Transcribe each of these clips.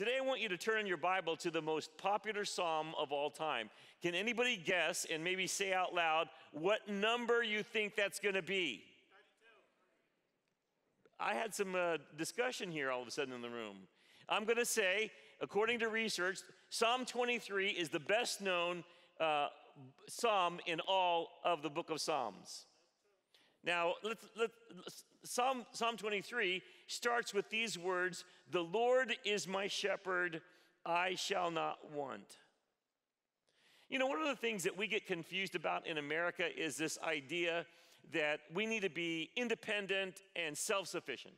Today, I want you to turn your Bible to the most popular psalm of all time. Can anybody guess and maybe say out loud what number you think that's going to be? I had some uh, discussion here all of a sudden in the room. I'm going to say, according to research, Psalm 23 is the best known uh, psalm in all of the book of Psalms. Now, let's, let, Psalm, Psalm 23 starts with these words The Lord is my shepherd, I shall not want. You know, one of the things that we get confused about in America is this idea that we need to be independent and self sufficient.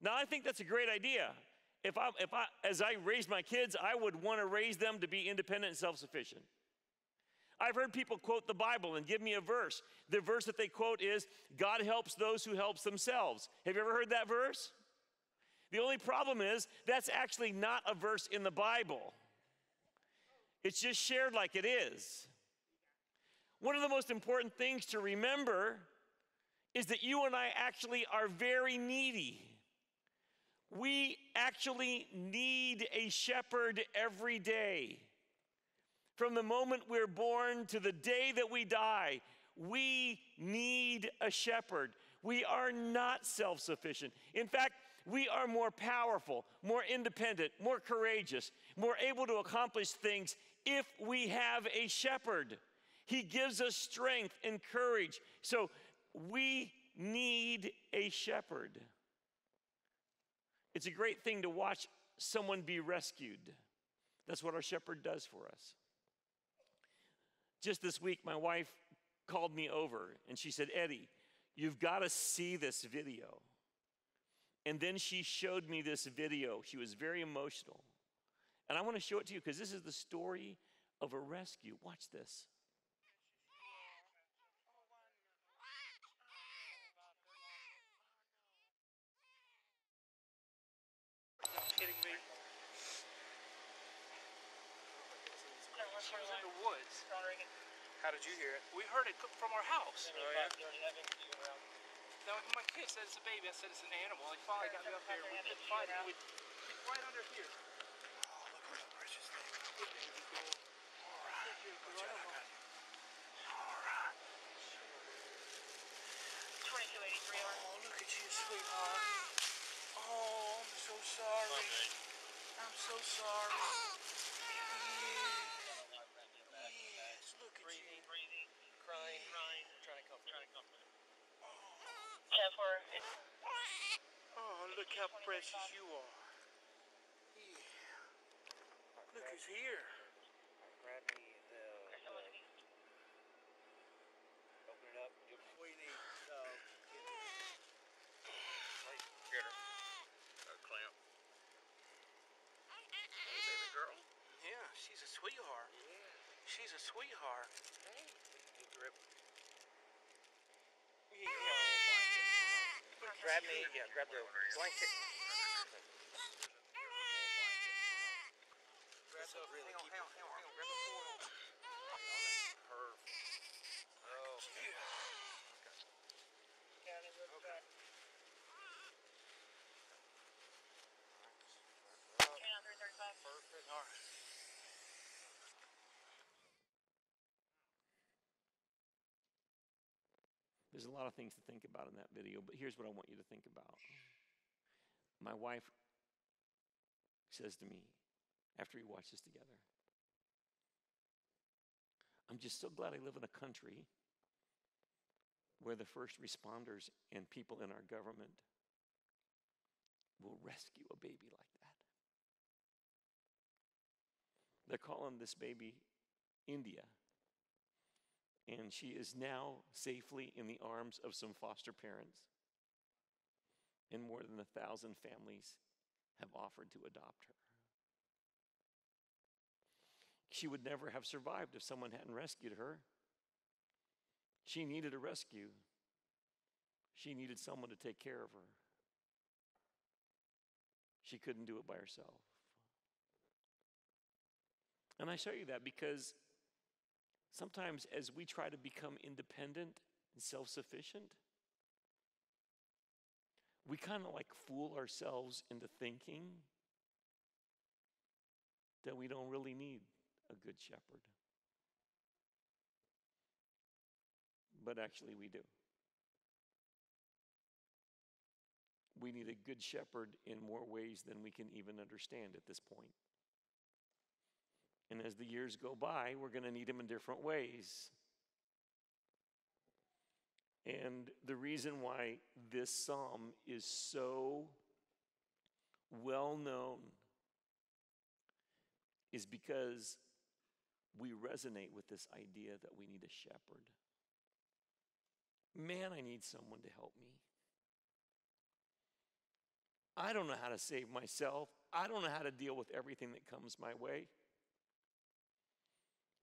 Now, I think that's a great idea. If I, if I, as I raise my kids, I would want to raise them to be independent and self sufficient. I've heard people quote the Bible and give me a verse. The verse that they quote is, God helps those who helps themselves. Have you ever heard that verse? The only problem is, that's actually not a verse in the Bible. It's just shared like it is. One of the most important things to remember is that you and I actually are very needy. We actually need a shepherd every day. From the moment we're born to the day that we die, we need a shepherd. We are not self sufficient. In fact, we are more powerful, more independent, more courageous, more able to accomplish things if we have a shepherd. He gives us strength and courage. So we need a shepherd. It's a great thing to watch someone be rescued. That's what our shepherd does for us. Just this week, my wife called me over and she said, Eddie, you've got to see this video. And then she showed me this video. She was very emotional. And I want to show it to you because this is the story of a rescue. Watch this. kidding me? She was in. How did you hear it? We heard it from our house. Oh, yeah? Now, my kid said it's a baby. I said it's an animal. He finally got me up here. We couldn't find it. It's right under here. Oh, look at that precious thing. Look at it. All right. Look at it, Watch out, I got it. All right. 2283. Oh, look at you, sweetheart. Oh, I'm so sorry. I'm so sorry. Yes, look at you. breathing, Crying. crying, Trying to comfort. trying to comfort him. 10 it's Oh, look how precious you are. Yeah. Look who's here. Grab me the. Open it up. We need. Uh, Get her. A clamp. Baby girl. yeah, she's a sweetheart. Yeah. She's a sweetheart. Good grip. Yeah. Grab me. Yeah, grab the blanket. Grab the really hang on, hang on, hang on, hang on. Grab the cord. Her. Oh. County River Okay. Drive. 335. Perfect. All right. There's a lot of things to think about in that video, but here's what I want you to think about. My wife says to me after we watch this together, I'm just so glad I live in a country where the first responders and people in our government will rescue a baby like that. They're calling this baby India. And she is now safely in the arms of some foster parents. And more than a thousand families have offered to adopt her. She would never have survived if someone hadn't rescued her. She needed a rescue. She needed someone to take care of her. She couldn't do it by herself. And I show you that because sometimes as we try to become independent and self sufficient, we kind of like fool ourselves into thinking that we don't really need a good shepherd. But actually, we do. We need a good shepherd in more ways than we can even understand at this point. And as the years go by, we're going to need him in different ways. And the reason why this psalm is so well known is because we resonate with this idea that we need a shepherd. Man, I need someone to help me. I don't know how to save myself. I don't know how to deal with everything that comes my way.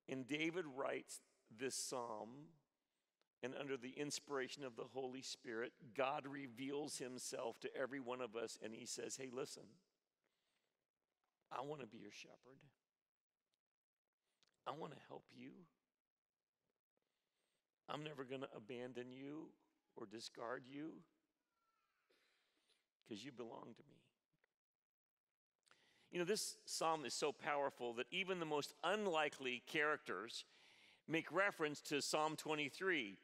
And David writes this psalm, and under the inspiration of the Holy Spirit, God reveals himself to every one of us, and he says, Hey, listen, I want to be your shepherd. I want to help you. I'm never going to abandon you or discard you because you belong to me. You know, this psalm is so powerful that even the most unlikely characters make reference to Psalm 23.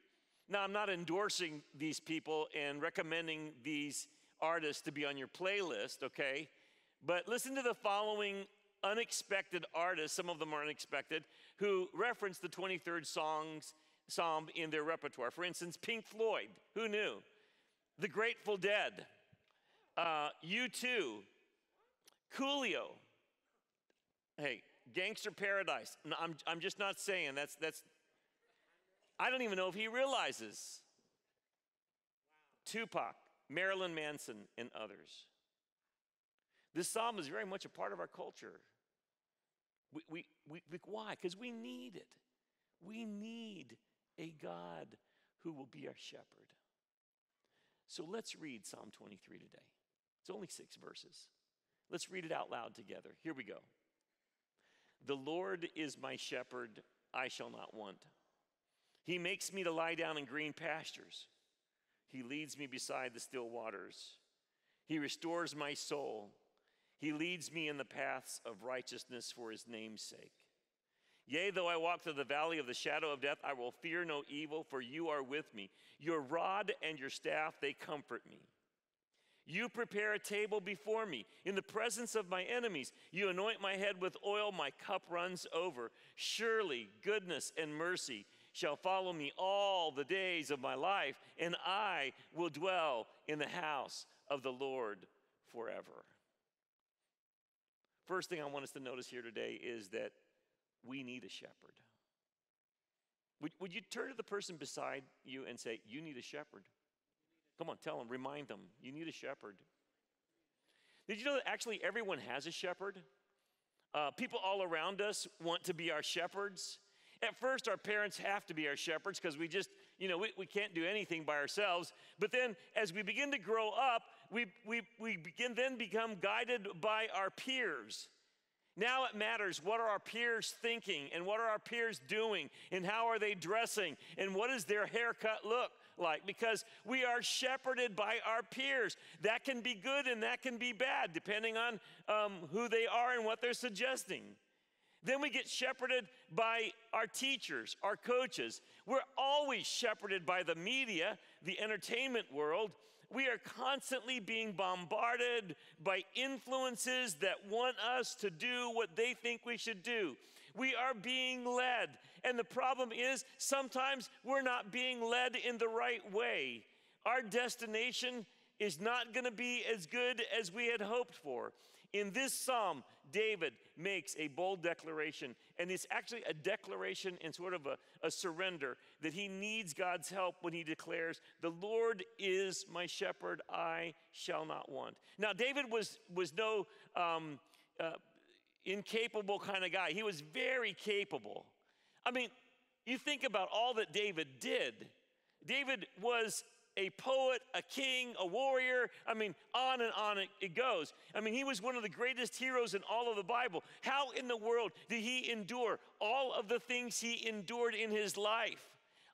Now, I'm not endorsing these people and recommending these artists to be on your playlist, okay? But listen to the following unexpected artists, some of them are unexpected, who reference the 23rd songs, psalm in their repertoire. For instance, Pink Floyd, who knew? The Grateful Dead, uh, U2, Coolio. Hey, Gangster Paradise. No, I'm, I'm just not saying that's, that's, I don't even know if he realizes. Tupac, Marilyn Manson, and others. This psalm is very much a part of our culture. We, we, we, we why? Because we need it. We need a God who will be our shepherd. So let's read Psalm 23 today. It's only six verses. Let's read it out loud together. Here we go. The Lord is my shepherd, I shall not want. He makes me to lie down in green pastures. He leads me beside the still waters. He restores my soul. He leads me in the paths of righteousness for his name's sake. Yea, though I walk through the valley of the shadow of death, I will fear no evil, for you are with me. Your rod and your staff, they comfort me. You prepare a table before me in the presence of my enemies. You anoint my head with oil, my cup runs over. Surely goodness and mercy shall follow me all the days of my life, and I will dwell in the house of the Lord forever. First thing I want us to notice here today is that we need a shepherd. Would, would you turn to the person beside you and say, You need a shepherd? Come on, tell them, remind them, you need a shepherd. Did you know that actually everyone has a shepherd? Uh, people all around us want to be our shepherds. At first, our parents have to be our shepherds because we just, you know, we, we can't do anything by ourselves. But then as we begin to grow up, we, we, we begin then become guided by our peers. Now it matters what are our peers thinking and what are our peers doing and how are they dressing and what does their haircut look like because we are shepherded by our peers. That can be good and that can be bad depending on um, who they are and what they're suggesting. Then we get shepherded by our teachers, our coaches. We're always shepherded by the media, the entertainment world. We are constantly being bombarded by influences that want us to do what they think we should do. We are being led. And the problem is sometimes we're not being led in the right way. Our destination is not going to be as good as we had hoped for. In this psalm, David makes a bold declaration, and it's actually a declaration and sort of a, a, surrender that he needs God's help when he declares, The Lord is my shepherd, I shall not want. Now, David was, was no um, uh, incapable kind of guy, he was very capable. I mean, you think about all that David did. David was a poet, a king, a warrior. I mean, on and on it, goes. I mean, he was one of the greatest heroes in all of the Bible. How in the world did he endure all of the things he endured in his life?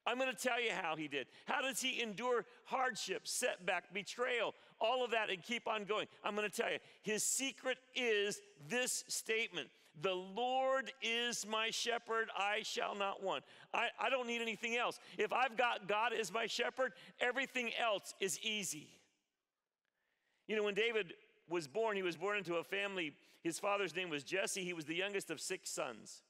I'm going to tell you how he did. How does he endure hardship, setback, betrayal, all of that and keep on going. I'm going to tell you, his secret is this statement The Lord is my shepherd, I shall not want. I, I don't need anything else. If I've got God as my shepherd, everything else is easy. You know, when David was born, he was born into a family. His father's name was Jesse. He was the youngest of six sons.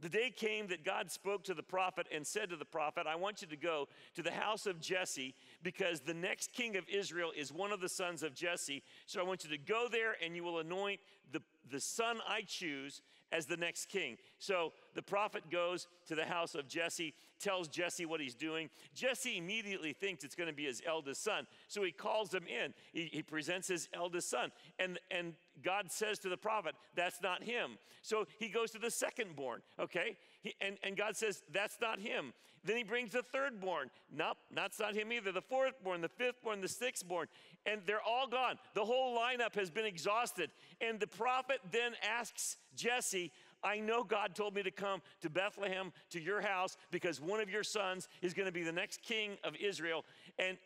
The day came that God spoke to the prophet and said to the prophet, I want you to go to the house of Jesse because the next king of Israel is one of the sons of Jesse. So I want you to go there and you will anoint the, the son I choose as the next king. So the prophet goes to the house of Jesse, tells Jesse what he's doing. Jesse immediately thinks it's going to be his eldest son. So he calls him in. He, he presents his eldest son. And, and God says to the prophet, That's not him. So he goes to the second born, okay? And, and God says, That's not him. Then he brings the third born. Nope, that's not him either. The fourth born, the fifth born, the sixth born. And they're all gone. The whole lineup has been exhausted. And the prophet then asks Jesse, I know God told me to come to Bethlehem to your house because one of your sons is going to be the next king of Israel. And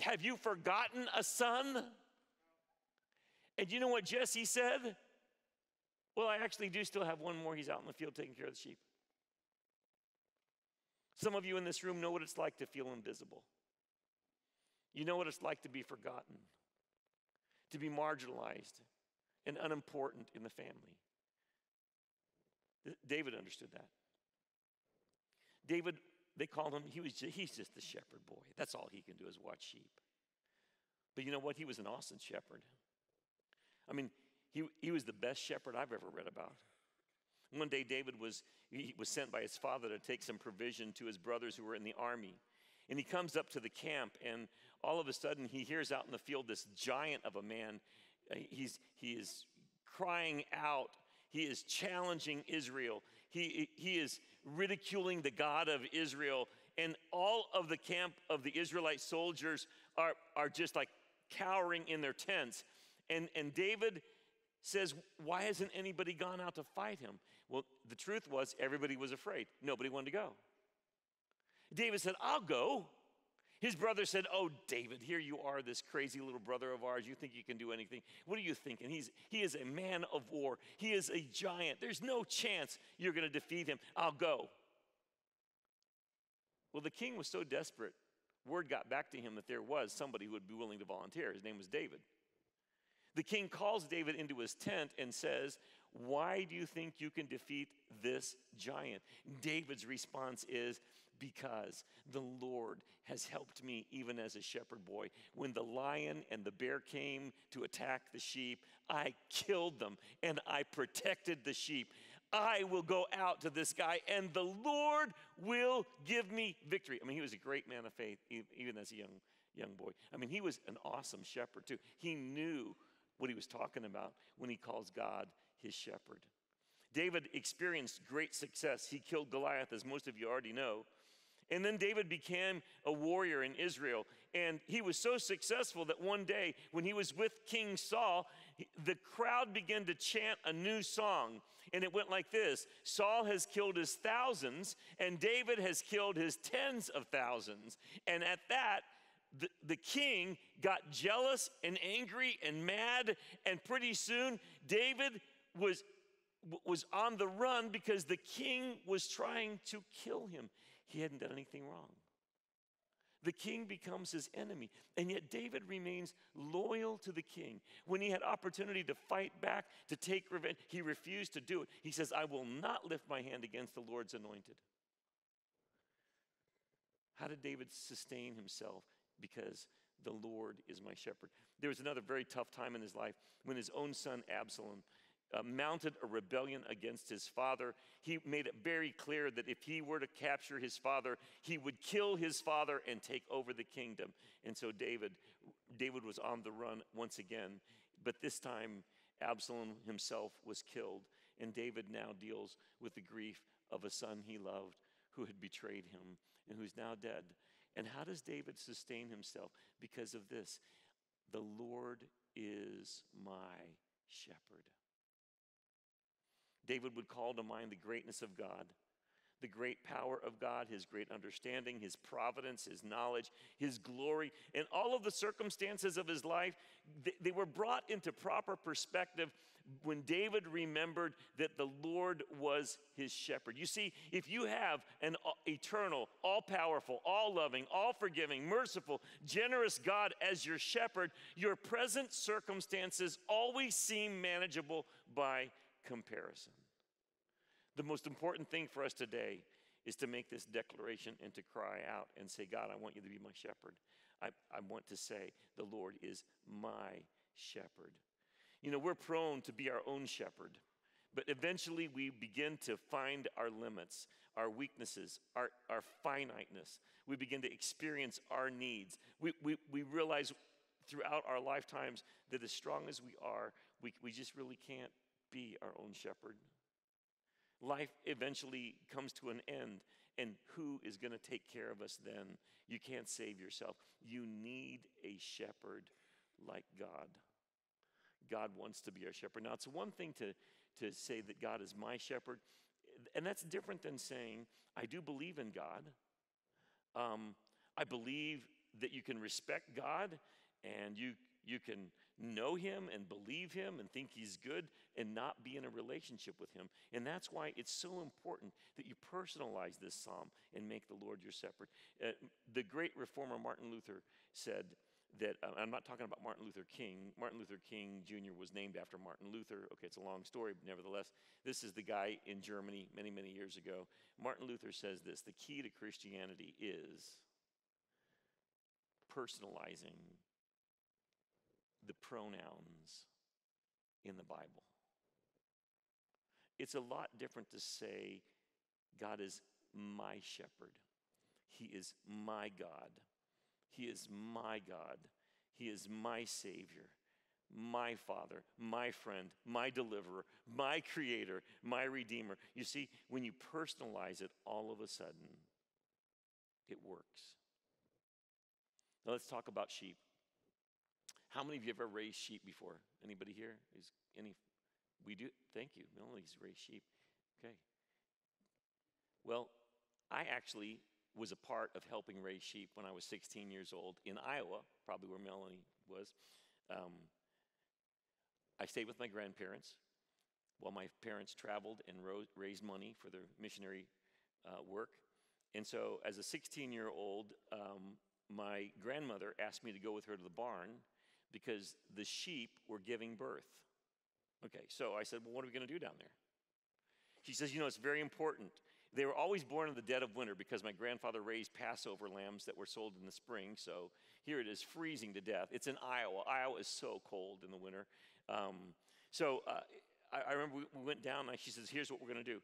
have you forgotten a son? And you know what Jesse said? Well, I actually do still have one more. He's out in the field taking care of the sheep. Some of you in this room know what it's like to feel invisible. You know what it's like to be forgotten, to be marginalized and unimportant in the family. David understood that. David, they called him, he was just, he's just the shepherd boy. That's all he can do is watch sheep. But you know what? He was an awesome shepherd. I mean, he, he was the best shepherd I've ever read about. One day, David was, he was sent by his father to take some provision to his brothers who were in the army. And he comes up to the camp, and all of a sudden, he hears out in the field this giant of a man. Uh, he's, he is crying out, he is challenging Israel, he, he is ridiculing the God of Israel. And all of the camp of the Israelite soldiers are, are just like cowering in their tents. And, and David says, Why hasn't anybody gone out to fight him? Well, the truth was, everybody was afraid. Nobody wanted to go. David said, I'll go. His brother said, Oh, David, here you are, this crazy little brother of ours. You think you can do anything? What are you thinking? He's, he is a man of war, he is a giant. There's no chance you're going to defeat him. I'll go. Well, the king was so desperate, word got back to him that there was somebody who would be willing to volunteer. His name was David. The king calls David into his tent and says, Why do you think you can defeat this giant? David's response is, Because the Lord has helped me even as a shepherd boy. When the lion and the bear came to attack the sheep, I killed them and I protected the sheep. I will go out to this guy and the Lord will give me victory. I mean, he was a great man of faith, even as a young, young boy. I mean, he was an awesome shepherd, too. He knew what he was talking about when he calls God his shepherd. David experienced great success. He killed Goliath, as most of you already know. And then David became a warrior in Israel. And he was so successful that one day, when he was with King Saul, the crowd began to chant a new song. And it went like this Saul has killed his thousands, and David has killed his tens of thousands. And at that, the, the king got jealous and angry and mad, and pretty soon David was, was on the run because the king was trying to kill him. He hadn't done anything wrong. The king becomes his enemy, and yet David remains loyal to the king. When he had opportunity to fight back, to take revenge, he refused to do it. He says, I will not lift my hand against the Lord's anointed. How did David sustain himself? Because the Lord is my shepherd. There was another very tough time in his life when his own son Absalom uh, mounted a rebellion against his father. He made it very clear that if he were to capture his father, he would kill his father and take over the kingdom. And so David, David was on the run once again, but this time Absalom himself was killed, and David now deals with the grief of a son he loved who had betrayed him and who's now dead. And how does David sustain himself? Because of this the Lord is my shepherd. David would call to mind the greatness of God, the great power of God, His great understanding, His providence, His knowledge, His glory, and all of the circumstances of His life, they, were brought into proper perspective when David remembered that the Lord was his shepherd. You see, if you have an eternal, all powerful, all loving, all forgiving, merciful, generous God as your shepherd, your present circumstances always seem manageable by comparison. The most important thing for us today is to make this declaration and to cry out and say, God, I want you to be my shepherd. I, I want to say, the Lord is my shepherd. You know, we're prone to be our own shepherd, but eventually we begin to find our limits, our weaknesses, our, our finiteness. We begin to experience our needs. We, we, we realize throughout our lifetimes that as strong as we are, we, we just really can't be our own shepherd. Life eventually comes to an end, and who is going to take care of us then? You can't save yourself. You need a shepherd like God. God wants to be our shepherd. Now, it's one thing to, to say that God is my shepherd, and that's different than saying, I do believe in God. Um, I believe that you can respect God and you, you can know Him and believe Him and think He's good and not be in a relationship with Him. And that's why it's so important that you personalize this psalm and make the Lord your shepherd. Uh, the great reformer Martin Luther said, that uh, I'm not talking about Martin Luther King. Martin Luther King Jr. was named after Martin Luther. Okay, it's a long story, but nevertheless, this is the guy in Germany many, many years ago. Martin Luther says this the key to Christianity is personalizing the pronouns in the Bible. It's a lot different to say, God is my shepherd, He is my God he is my God. He is my Savior, my Father, my friend, my deliverer, my Creator, my Redeemer. You see, when you personalize it, all of a sudden, it works. Now let's talk about sheep. How many of you have ever raised sheep before? Anybody here? Is any? We do. Thank you. Melanie's raised sheep. Okay. Well, I actually was a part of helping raise sheep when I was 16 years old in Iowa, probably where Melanie was. Um, I stayed with my grandparents while my parents traveled and ro- raised money for their missionary uh, work. And so, as a 16 year old, um, my grandmother asked me to go with her to the barn because the sheep were giving birth. Okay, so I said, Well, what are we going to do down there? She says, You know, it's very important they were always born in the dead of winter because my grandfather raised Passover lambs that were sold in the spring. So here it is, freezing to death. It's in Iowa. Iowa is so cold in the winter. Um, so uh, I, I, remember we, went down and she says, Here's what we're going to do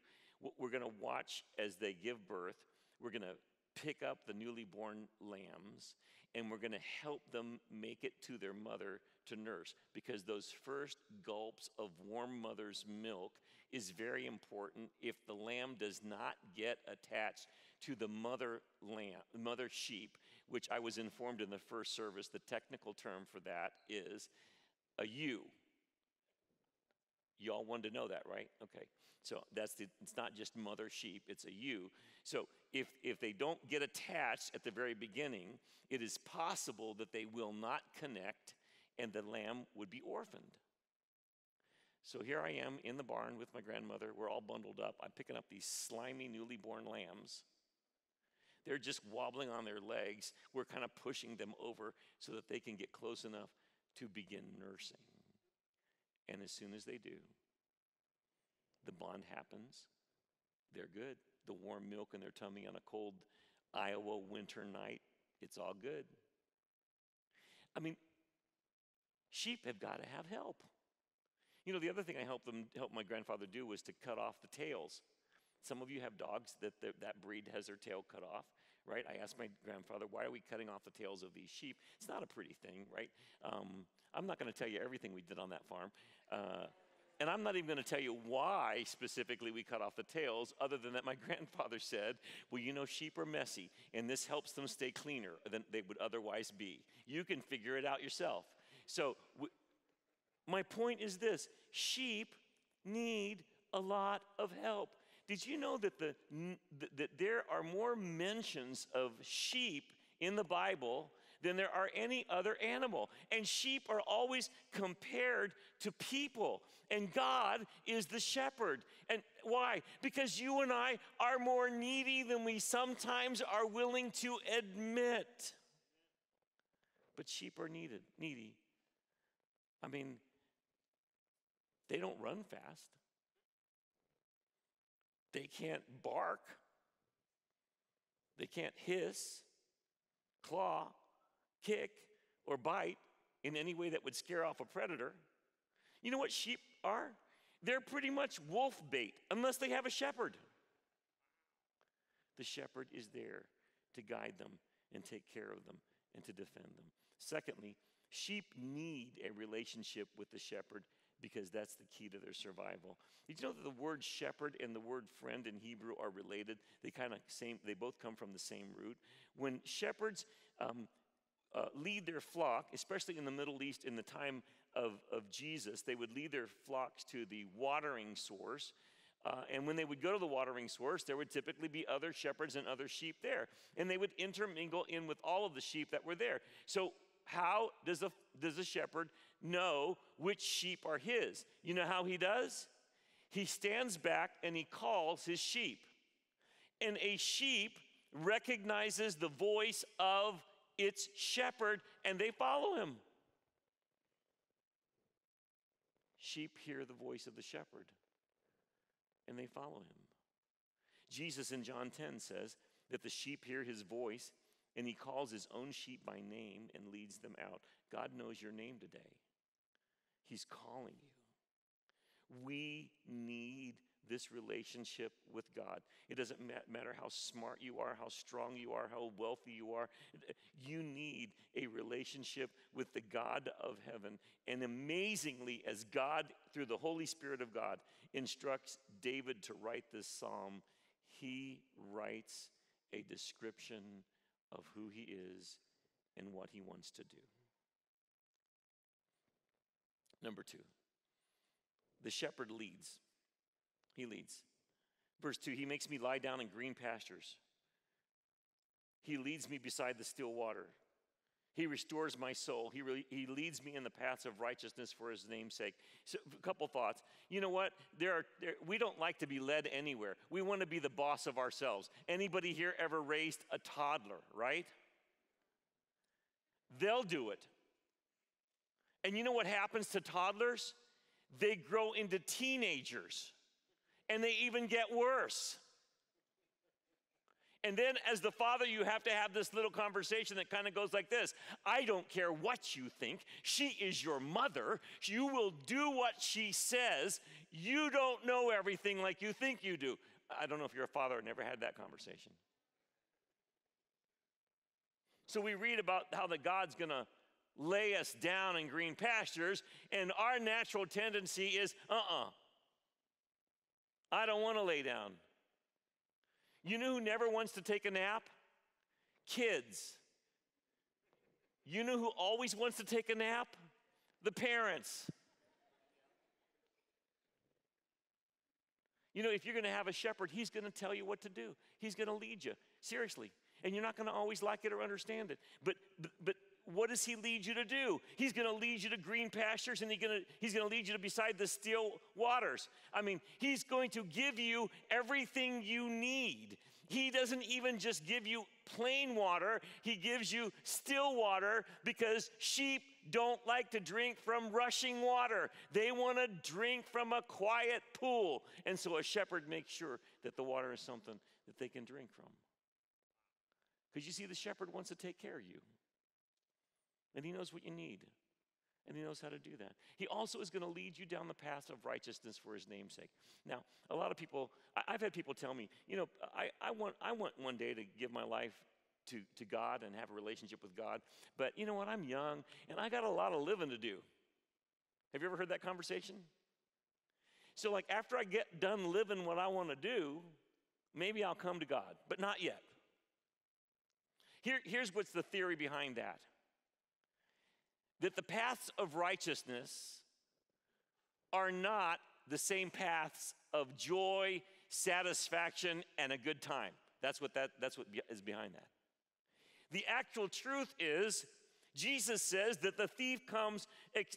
we're going to watch as they give birth. We're going to pick up the newly born lambs and we're going to help them make it to their mother to nurse because those first gulps of warm mother's milk is very important if the lamb does not get attached to the mother lamb mother sheep which i was informed in the first service the technical term for that is a ewe. You all wanted to know that right? Okay. So that's the, it's not just mother sheep it's a ewe. So if if they don't get attached at the very beginning it is possible that they will not connect and the lamb would be orphaned so here I am in the barn with my grandmother. We're all bundled up. I'm picking up these slimy, newly born lambs. They're just wobbling on their legs. We're kind of pushing them over so that they can get close enough to begin nursing. And as soon as they do, the bond happens. They're good. The warm milk in their tummy on a cold Iowa winter night, it's all good. I mean, sheep have got to have help. You know, the other thing I helped them help my grandfather do was to cut off the tails. Some of you have dogs that that breed has their tail cut off, right? I asked my grandfather, why are we cutting off the tails of these sheep? It's not a pretty thing, right? Um, I'm not going to tell you everything we did on that farm. Uh, and I'm not even going to tell you why specifically we cut off the tails, other than that my grandfather said, Well, you know, sheep are messy, and this helps them stay cleaner than they would otherwise be. You can figure it out yourself. So my point is this sheep need a lot of help. Did you know that, the, that there are more mentions of sheep in the Bible than there are any other animal? And sheep are always compared to people. And God is the shepherd. And why? Because you and I are more needy than we sometimes are willing to admit. But sheep are needed, needy. I mean, they don't run fast. They can't bark. They can't hiss, claw, kick, or bite in any way that would scare off a predator. You know what sheep are? They're pretty much wolf bait unless they have a shepherd. The shepherd is there to guide them and take care of them and to defend them. Secondly, sheep need a relationship with the shepherd because that's the key to their survival. Did you know that the word shepherd and the word friend in Hebrew are related? They kind of same. They both come from the same root. When shepherds um, uh, lead their flock, especially in the Middle East in the time of, of Jesus, they would lead their flocks to the watering source. Uh, and when they would go to the watering source, there would typically be other shepherds and other sheep there. And they would intermingle in with all of the sheep that were there. So, how does a, does a shepherd know which sheep are his? You know how he does? He stands back and he calls his sheep. And a sheep recognizes the voice of its shepherd and they follow him. Sheep hear the voice of the shepherd and they follow him. Jesus in John 10 says that the sheep hear his voice and he calls his own sheep by name and leads them out. God knows your name today. He's calling you. We need this relationship with God. It doesn't matter how smart you are, how strong you are, how wealthy you are. You need a relationship with the God of heaven. And amazingly, as God, through the Holy Spirit of God, instructs David to write this psalm, he writes a description of who he is and what he wants to do. Number two, the shepherd leads. He leads. Verse 2 He makes me lie down in green pastures. He leads me beside the still water. He restores my soul. He, he leads me in the paths of righteousness for his name's sake. So, a couple thoughts. You know what? There are, there, we don't like to be led anywhere. We want to be the boss of ourselves. Anybody here ever raised a toddler, right? They'll do it. And you know what happens to toddlers? They grow into teenagers and they even get worse. And then, as the father, you have to have this little conversation that kind of goes like this I don't care what you think. She is your mother. You will do what she says. You don't know everything like you think you do. I don't know if you're a father or never had that conversation. So we read about how the God's going to lay us down in green pastures, and our natural tendency is uh uh-uh. uh I don't want to lay down. You know who never wants to take a nap? Kids. You know who always wants to take a nap? The parents. You know, if you're going to have a shepherd, he's going to tell you what to do. He's going to lead you. Seriously. And you're not going to always like it or understand it. But, but, but what does he lead you to do? He's going to lead you to green pastures and he's going to, he's going to lead you to beside the still waters. I mean, he's going to give you everything you need. He doesn't even just give you plain water, he gives you still water because sheep don't like to drink from rushing water. They want to drink from a quiet pool. And so a shepherd makes sure that the water is something that they can drink from. Because you see, the shepherd wants to take care of you. And he knows what you need. And he knows how to do that. He also is going to lead you down the path of righteousness for his namesake. Now, a lot of people, I, have had people tell me, you know, I, I, want, I want one day to give my life to, to God and have a relationship with God. But you know what? I'm young and I got a lot of living to do. Have you ever heard that conversation? So, like, after I get done living what I want to do, maybe I'll come to God, but not yet. Here, here's what's the theory behind that that the paths of righteousness are not the same paths of joy satisfaction, and a good time. That's what, that, that's what is behind that. The actual truth is, Jesus says that the thief comes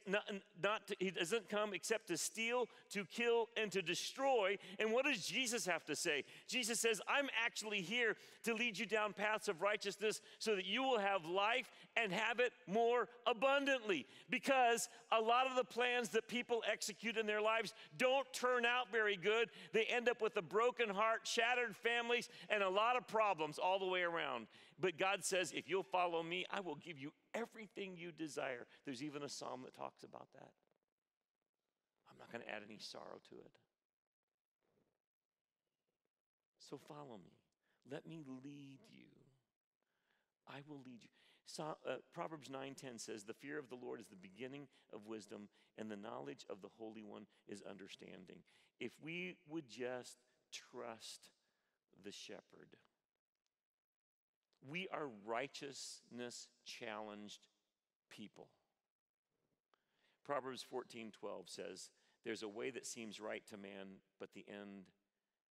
not, not to, he doesn't come except to steal, to kill, and to destroy. And what does Jesus have to say? Jesus says, I'm actually here to lead you down paths of righteousness so that you will have life and have it more abundantly. Because a lot of the plans that people execute in their lives don't turn out very good. They end up with a broken heart, shattered families, and a lot of problems all the way around. But God says, if you'll follow me, I will give you everything you desire. There's even a psalm that talks about that. I'm not going to add any sorrow to it. So follow me. Let me lead you. I will lead you. So, uh, Proverbs 9:10 says, "The fear of the Lord is the beginning of wisdom, and the knowledge of the Holy One is understanding." If we would just trust the shepherd, we are righteousness challenged people. Proverbs 14:12 says, "There's a way that seems right to man, but the end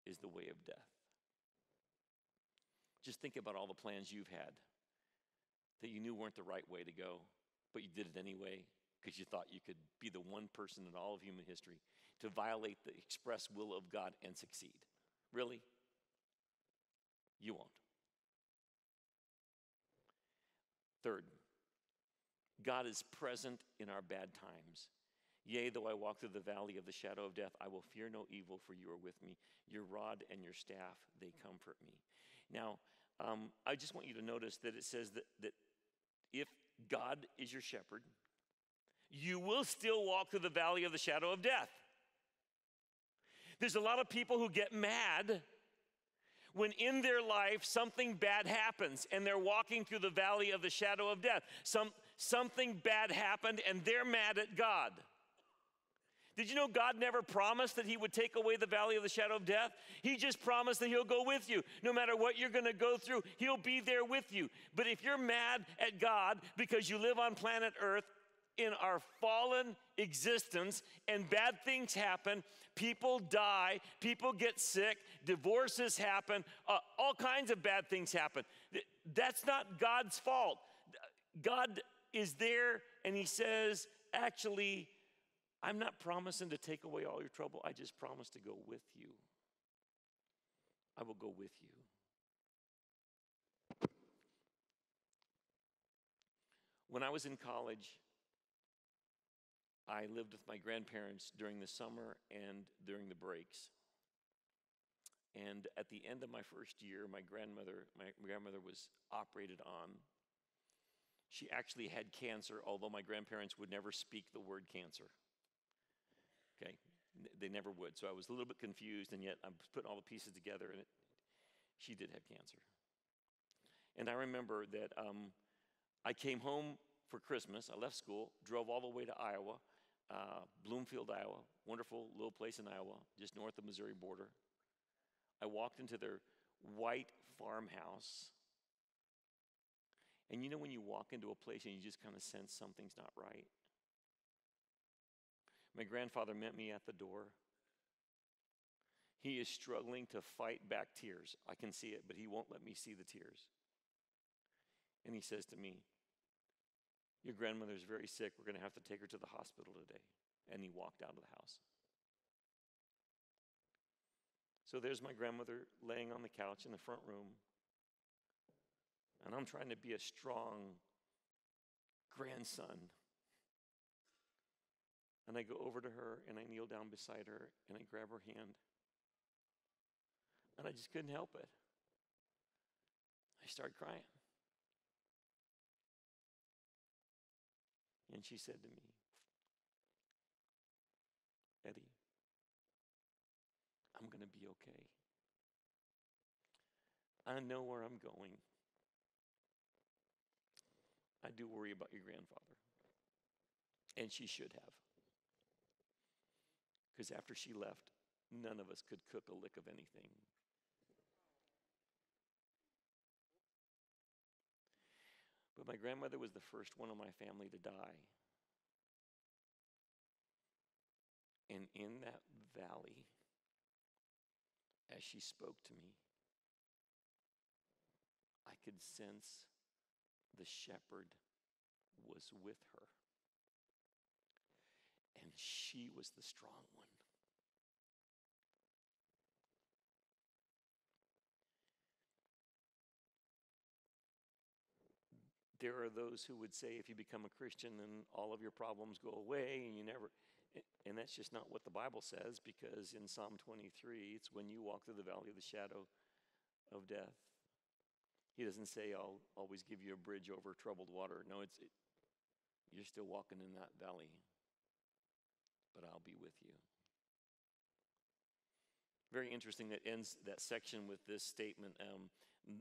is the way of death." Just think about all the plans you've had that you knew weren't the right way to go, but you did it anyway because you thought you could be the one person in all of human history to violate the express will of God and succeed. Really? You won't. Third, God is present in our bad times. Yea, though I walk through the valley of the shadow of death, I will fear no evil, for you are with me. Your rod and your staff, they comfort me. Now, um, I just want you to notice that it says that, that if God is your shepherd, you will still walk through the valley of the shadow of death. There's a lot of people who get mad when in their life something bad happens and they're walking through the valley of the shadow of death. Some, something bad happened and they're mad at God. Did you know God never promised that He would take away the valley of the shadow of death? He just promised that He'll go with you. No matter what you're going to go through, He'll be there with you. But if you're mad at God because you live on planet Earth in our fallen existence and bad things happen, people die, people get sick, divorces happen, uh, all kinds of bad things happen. That's not God's fault. God is there and He says, actually, I'm not promising to take away all your trouble. I just promise to go with you. I will go with you. When I was in college, I lived with my grandparents during the summer and during the breaks. And at the end of my first year, my grandmother, my grandmother was operated on. She actually had cancer, although my grandparents would never speak the word cancer. Okay, they never would. So I was a little bit confused, and yet I'm putting all the pieces together, and it, she did have cancer. And I remember that um, I came home for Christmas. I left school, drove all the way to Iowa, uh, Bloomfield, Iowa, wonderful little place in Iowa, just north of Missouri border. I walked into their white farmhouse. And you know when you walk into a place and you just kind of sense something's not right? My grandfather met me at the door. He is struggling to fight back tears. I can see it, but he won't let me see the tears. And he says to me, Your grandmother's very sick. We're going to have to take her to the hospital today. And he walked out of the house. So there's my grandmother laying on the couch in the front room. And I'm trying to be a strong grandson and I go over to her and I kneel down beside her and I grab her hand. And I just couldn't help it. I started crying. And she said to me, Eddie, I'm going to be okay. I know where I'm going. I do worry about your grandfather. And she should have. Because after she left, none of us could cook a lick of anything. But my grandmother was the first one in my family to die. And in that valley, as she spoke to me, I could sense the shepherd was with her. And she was the strong one. There are those who would say if you become a Christian, then all of your problems go away and you never. And that's just not what the Bible says because in Psalm 23, it's when you walk through the valley of the shadow of death. He doesn't say, I'll always give you a bridge over troubled water. No, it's, it, you're still walking in that valley, but I'll be with you. Very interesting that ends that section with this statement um,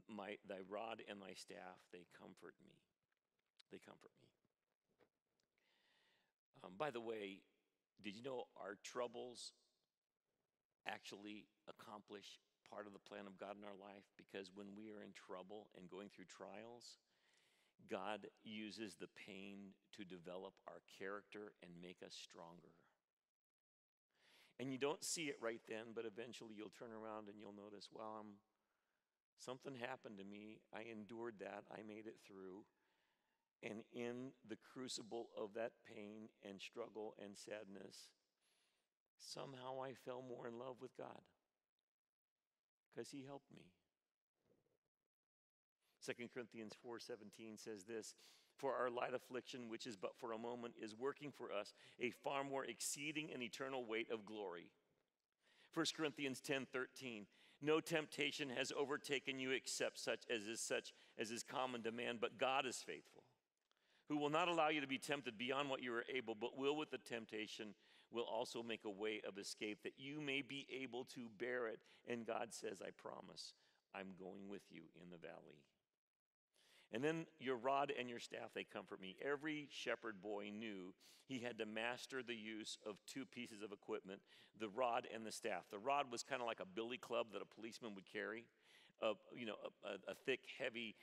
my, Thy rod and thy staff, they comfort me. They comfort me. Um, by the way, did you know our troubles actually accomplish part of the plan of God in our life? Because when we are in trouble and going through trials, God uses the pain to develop our character and make us stronger. And you don't see it right then, but eventually you'll turn around and you'll notice, well, I'm, something happened to me. I endured that. I made it through. And in the crucible of that pain and struggle and sadness, somehow I fell more in love with God because he helped me. 2 Corinthians 4:17 says this, for our light affliction which is but for a moment is working for us a far more exceeding and eternal weight of glory. 1 Corinthians 10:13 No temptation has overtaken you except such as is such as is common to man, but God is faithful, who will not allow you to be tempted beyond what you are able, but will with the temptation will also make a way of escape that you may be able to bear it. And God says, I promise, I'm going with you in the valley. And then your rod and your staff, they comfort me. Every shepherd boy knew he had to master the use of two pieces of equipment the rod and the staff. The rod was kind of like a billy club that a policeman would carry, a, you know, a, a thick, heavy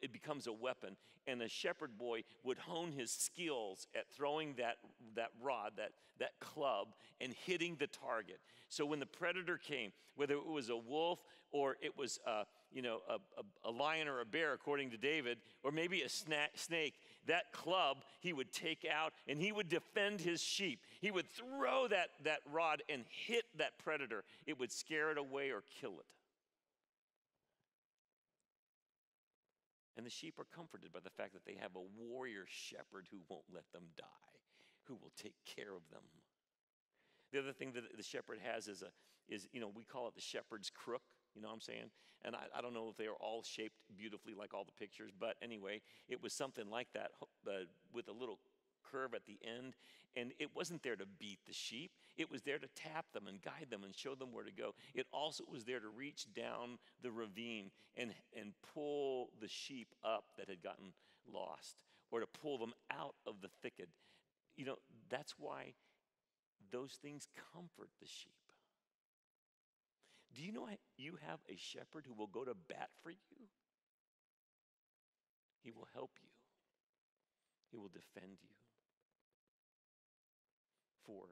it, becomes a weapon. And the shepherd boy would hone his skills at throwing that, that rod, that, that club, and hitting the target. So when the predator came, whether it was a wolf or it was a, you know, a, a, a lion or a bear, according to David, or maybe a sna- snake, that club he would take out and he would defend his sheep. He would throw that, that rod and hit that predator. It would scare it away or kill it. And the sheep are comforted by the fact that they have a warrior shepherd who won't let them die, who will take care of them. The other thing that the shepherd has is a is you know we call it the shepherd's crook. You know what I'm saying? And I, I don't know if they are all shaped beautifully like all the pictures, but anyway, it was something like that uh, with a little curve at the end. And it wasn't there to beat the sheep, it was there to tap them and guide them and show them where to go. It also was there to reach down the ravine and, and pull the sheep up that had gotten lost or to pull them out of the thicket. You know, that's why those things comfort the sheep. Do you know you have a shepherd who will go to bat for you? He will help you, he will defend you. Four,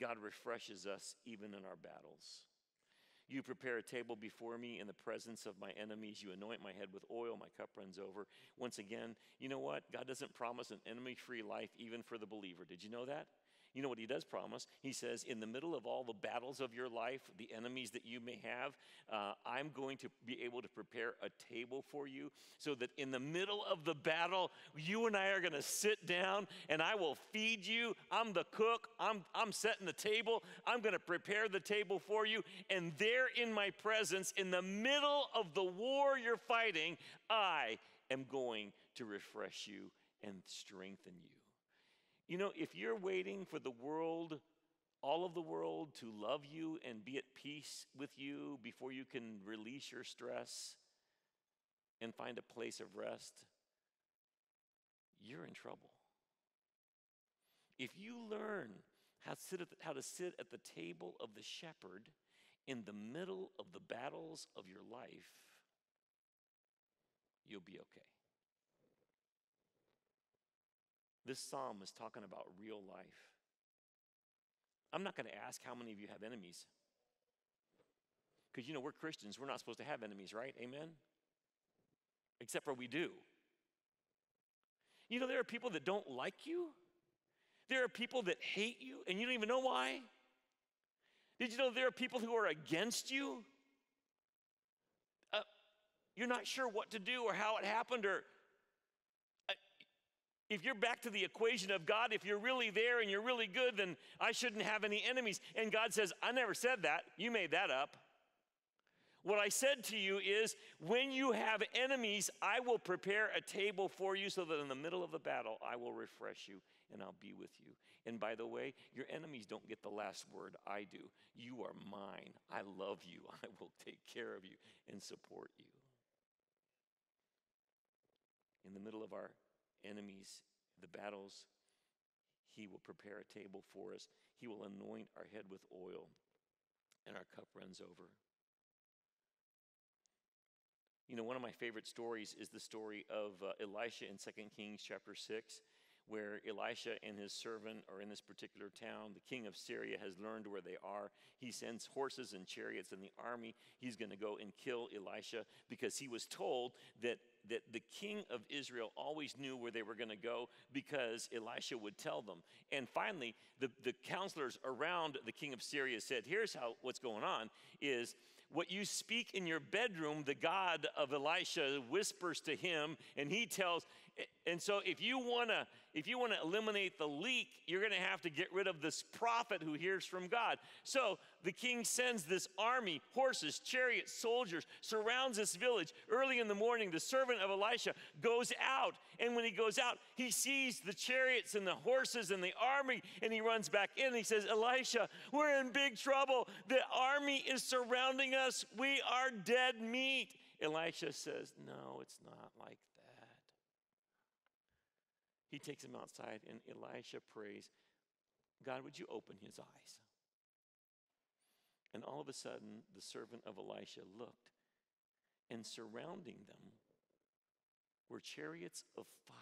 God refreshes us even in our battles. You prepare a table before me in the presence of my enemies. You anoint my head with oil. My cup runs over. Once again, you know what? God doesn't promise an enemy free life even for the believer. Did you know that? You know what he does promise? He says, in the middle of all the battles of your life, the enemies that you may have, uh, I'm going to be able to prepare a table for you so that in the middle of the battle, you and I are going to sit down and I will feed you. I'm the cook, I'm, I'm setting the table, I'm going to prepare the table for you. And there in my presence, in the middle of the war you're fighting, I am going to refresh you and strengthen you. You know, if you're waiting for the world, all of the world, to love you and be at peace with you before you can release your stress and find a place of rest, you're in trouble. If you learn how to sit at the, how to sit at the table of the shepherd in the middle of the battles of your life, you'll be okay. This psalm is talking about real life. I'm not going to ask how many of you have enemies. Because you know, we're Christians, we're not supposed to have enemies, right? Amen? Except for we do. You know, there are people that don't like you, there are people that hate you, and you don't even know why. Did you know there are people who are against you? Uh, you're not sure what to do or how it happened, or if you're back to the equation of God, if you're really there and you're really good, then I shouldn't have any enemies. And God says, I never said that. You made that up. What I said to you is, when you have enemies, I will prepare a table for you so that in the middle of the battle, I will refresh you and I'll be with you. And by the way, your enemies don't get the last word. I do. You are mine. I love you. I will take care of you and support you. In the middle of our enemies, the battles, He will prepare a table for us. He will anoint our head with oil, and our cup runs over. You know, one of my favorite stories is the story of uh, Elisha in 2 Kings chapter 6, where Elisha and his servant are in this particular town. The king of Syria has learned where they are. He sends horses and chariots and the army. He's going to go and kill Elisha because he was told that, that the king of Israel always knew where they were going to go because Elisha would tell them. And finally, the, the counselors around the king of Syria said, Here's how what's going on is what you speak in your bedroom, the God of Elisha whispers to him, and he tells. And so, if you want to, if you want to eliminate the leak, you're going to have to get rid of this prophet who hears from God. So the king sends this army, horses, chariots, soldiers, surrounds this village. Early in the morning, the servant of Elisha goes out, and when he goes out, he sees the chariots and the horses and the army, and he runs back in. And he says, "Elisha, we're in big trouble. The army is surrounding us. We are dead meat." Elisha says, "No, it's not like that." He takes him outside, and Elisha prays, God, would you open his eyes? And all of a sudden, the servant of Elisha looked, and surrounding them were chariots of fire.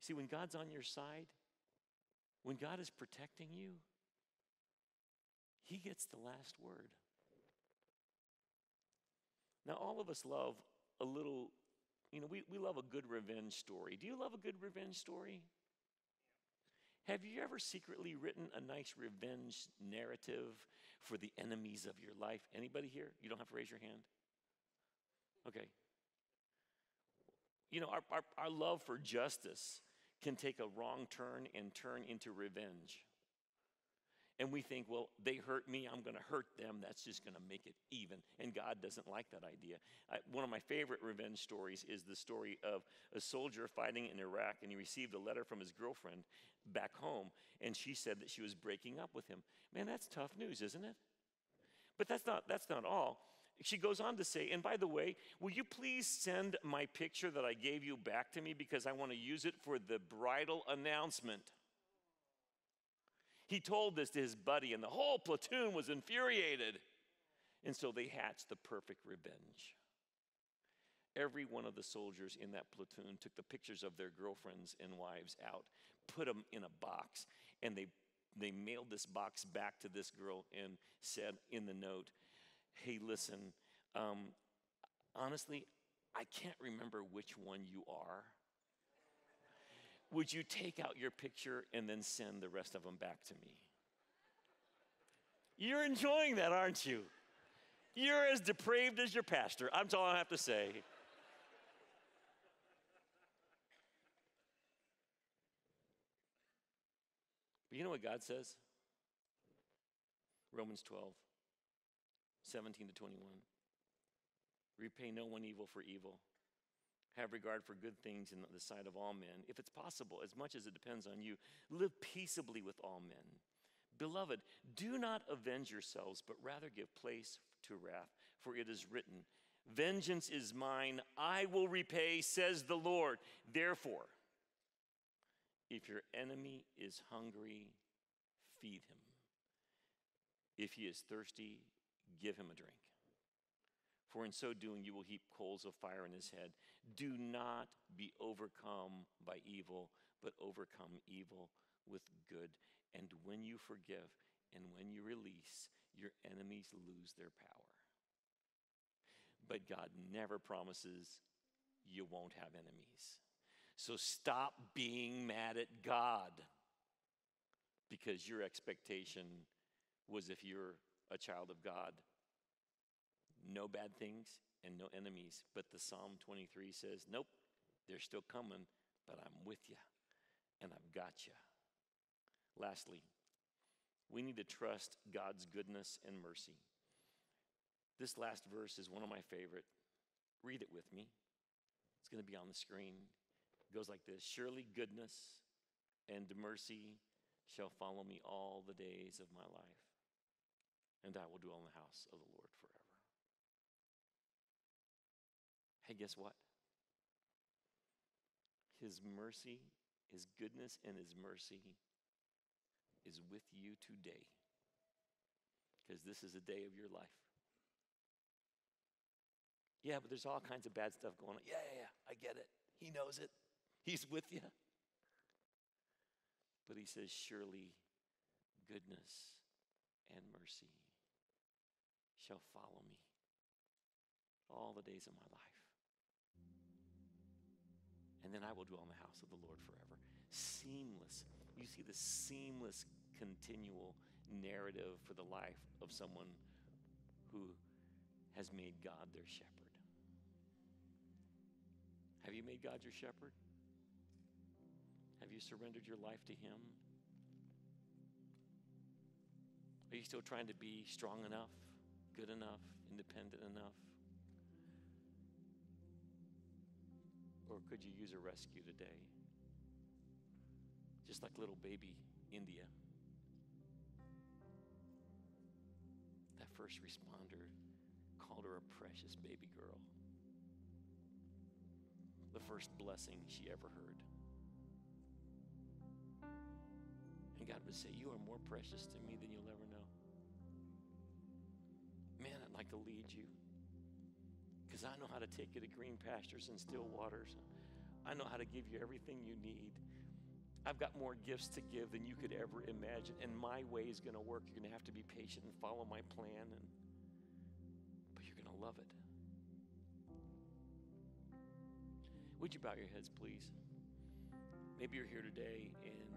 See, when God's on your side, when God is protecting you, he gets the last word. Now, all of us love a little you know, we, we love a good revenge story. Do you love a good revenge story? Have you ever secretly written a nice revenge narrative for the enemies of your life? Anybody here? You don't have to raise your hand. Okay. You know, our, our, our love for justice can take a wrong turn and turn into revenge and we think, well, they hurt me, I'm going to hurt them. That's just going to make it even. And God doesn't like that idea. I, one of my favorite revenge stories is the story of a soldier fighting in Iraq, and he received a letter from his girlfriend back home, and she said that she was breaking up with him. Man, that's tough news, isn't it? But that's not, that's not all. She goes on to say, and by the way, will you please send my picture that I gave you back to me because I want to use it for the bridal announcement? He told this to his buddy, and the whole platoon was infuriated. And so they hatched the perfect revenge. Every one of the soldiers in that platoon took the pictures of their girlfriends and wives out, put them in a box, and they, they mailed this box back to this girl and said in the note, Hey, listen, um, honestly, I can't remember which one you are would you take out your picture and then send the rest of them back to me? You're enjoying that, aren't you? You're as depraved as your pastor. That's all I have to say. But you know what God says? Romans 12, 17 to 21. Repay no one evil for evil have regard for good things in the sight of all men. If it's possible, as much as it depends on you, live peaceably with all men. Beloved, do not avenge yourselves, but rather give place to wrath, for it is written, Vengeance is mine, I will repay, says the Lord. Therefore, if your enemy is hungry, feed him. If he is thirsty, give him a drink for in so doing you will heap coals of fire on his head. Do not be overcome by evil, but overcome evil with good. And when you forgive and when you release, your enemies lose their power. But God never promises you won't have enemies. So stop being mad at God because your expectation was if you're a child of God, no bad things and no enemies. But the Psalm 23 says, nope, they're still coming, but I'm with you and I've got you. Lastly, we need to trust God's goodness and mercy. This last verse is one of my favorite. Read it with me. It's going to be on the screen. It goes like this Surely goodness and mercy shall follow me all the days of my life, and I will dwell in the house of the Lord forever. Hey, guess what? His mercy, His goodness, and His mercy is with you today. Because this is a day of your life. Yeah, but there's all kinds of bad stuff going on. Yeah, yeah, yeah, I get it. He knows it. He's with you. But he says, Surely goodness and mercy shall follow me all the days of my life. And then I will dwell in the house of the Lord forever. Seamless. You see the seamless, continual narrative for the life of someone who has made God their shepherd. Have you made God your shepherd? Have you surrendered your life to Him? Are you still trying to be strong enough, good enough, independent enough? Or could you use a rescue today? Just like little baby India. That first responder called her a precious baby girl. The first blessing she ever heard. And God would say, You are more precious to me than you'll ever know. Man, I'd like to lead you because I know how to take you to green pastures and still waters. I know how to give you everything you need. I've got more gifts to give than you could ever imagine, and my way is going to work. You're going to have to be patient and follow my plan, and but you're going to love it. Would you bow your heads, please? Maybe you're here today, and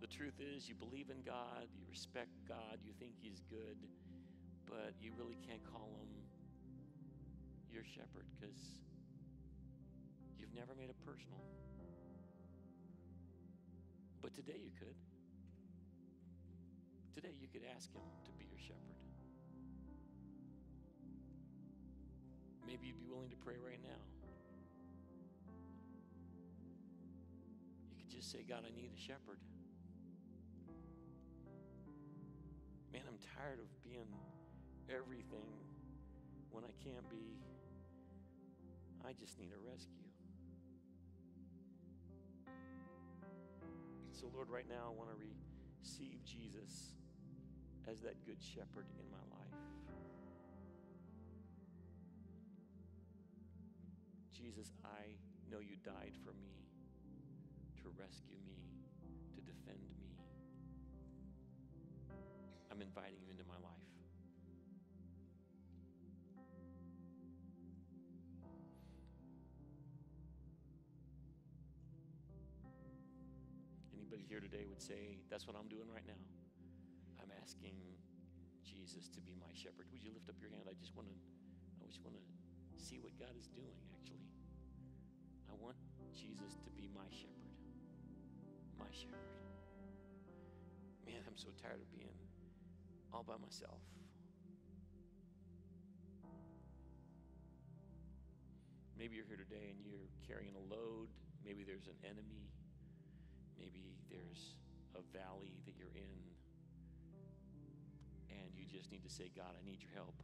the truth is, you believe in God, you respect God, you think He's good, but you really can't call Him your shepherd because you've never made it personal. But today you could. Today you could ask him to be your shepherd. Maybe you'd be willing to pray right now. You could just say, God, I need a shepherd. Man, I'm tired of being everything when I can't be. I just need a rescue. So, Lord, right now I want to receive Jesus as that good shepherd in my life. Jesus, I know you died for me to rescue me, to defend me. I'm inviting you into my life. Here today would say, That's what I'm doing right now. I'm asking Jesus to be my shepherd. Would you lift up your hand? I just want to I just want to see what God is doing actually. I want Jesus to be my shepherd. My shepherd. Man, I'm so tired of being all by myself. Maybe you're here today and you're carrying a load. Maybe there's an enemy. Maybe there's a valley that you're in. And you just need to say, God, I need your help.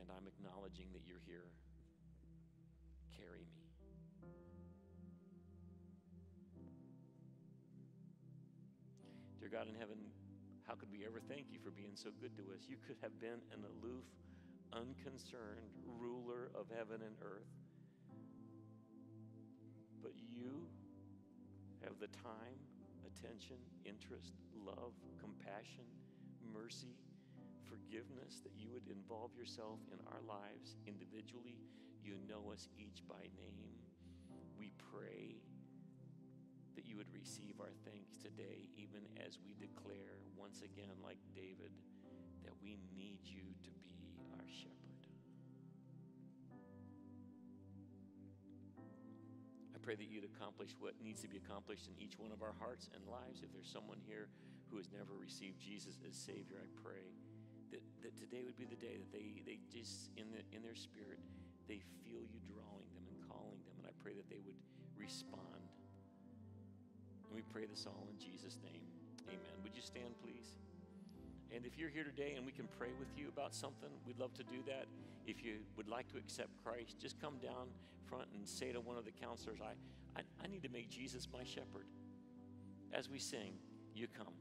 And I'm acknowledging that you're here. Carry me. Dear God in heaven, how could we ever thank you for being so good to us? You could have been an aloof, unconcerned ruler of heaven and earth. But you have the time, attention, interest, love, compassion, mercy, forgiveness, that you would involve yourself in our lives individually. You know us each by name. We pray that you would receive our thanks today, even as we declare once again, like David, that we need you to be our shepherd. Pray that you'd accomplish what needs to be accomplished in each one of our hearts and lives. If there's someone here who has never received Jesus as Savior, I pray that, that today would be the day that they, they just, in, the, in their spirit, they feel you drawing them and calling them. And I pray that they would respond. And we pray this all in Jesus' name. Amen. Would you stand, please? And if you're here today and we can pray with you about something, we'd love to do that. If you would like to accept Christ, just come down front and say to one of the counselors, I, I, I need to make Jesus my shepherd. As we sing, you come.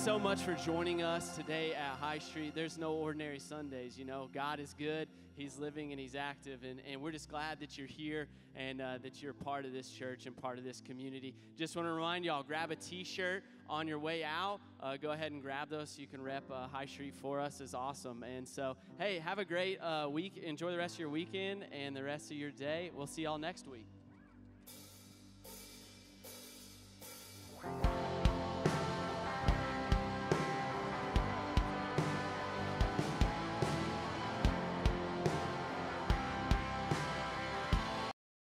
so much for joining us today at High Street. There's no ordinary Sundays, you know. God is good, He's living, and He's active. And, and we're just glad that you're here and uh, that you're part of this church and part of this community. Just want to remind y'all grab a t shirt on your way out. Uh, go ahead and grab those so you can rep uh, High Street for us. is awesome. And so, hey, have a great uh, week. Enjoy the rest of your weekend and the rest of your day. We'll see y'all next week.